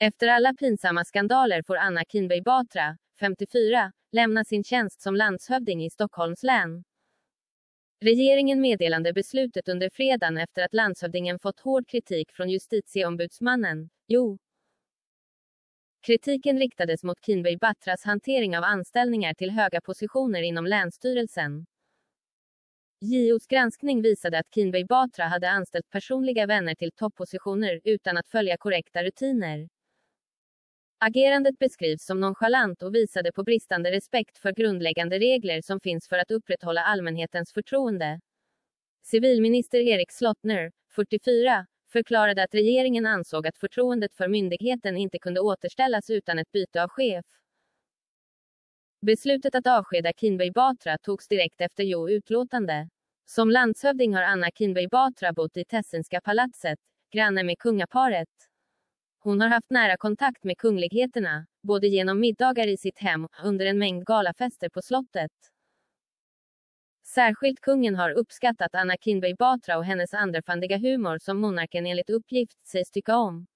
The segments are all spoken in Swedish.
Efter alla pinsamma skandaler får Anna Kinberg Batra, 54, lämna sin tjänst som landshövding i Stockholms län. Regeringen meddelade beslutet under fredagen efter att landshövdingen fått hård kritik från justitieombudsmannen, Jo. Kritiken riktades mot Kinberg Batras hantering av anställningar till höga positioner inom Länsstyrelsen. JOs granskning visade att Kinberg Batra hade anställt personliga vänner till toppositioner utan att följa korrekta rutiner. Agerandet beskrivs som nonchalant och visade på bristande respekt för grundläggande regler som finns för att upprätthålla allmänhetens förtroende. Civilminister Erik Slottner, 44, förklarade att regeringen ansåg att förtroendet för myndigheten inte kunde återställas utan ett byte av chef. Beslutet att avskeda Kinberg Batra togs direkt efter Jo utlåtande. Som landshövding har Anna Kinberg Batra bott i Tessinska palatset, granne med kungaparet. Hon har haft nära kontakt med kungligheterna, både genom middagar i sitt hem och under en mängd galafester på slottet. Särskilt kungen har uppskattat Anna Kinberg Batra och hennes andrafandiga humor som monarken enligt uppgift sägs tycka om.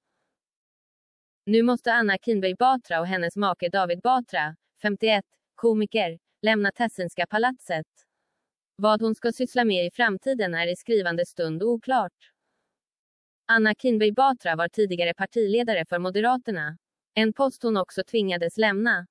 Nu måste Anna Kinberg Batra och hennes make David Batra, 51, komiker, lämna Tessinska palatset. Vad hon ska syssla med i framtiden är i skrivande stund oklart. Anna Kinberg Batra var tidigare partiledare för Moderaterna. En post hon också tvingades lämna.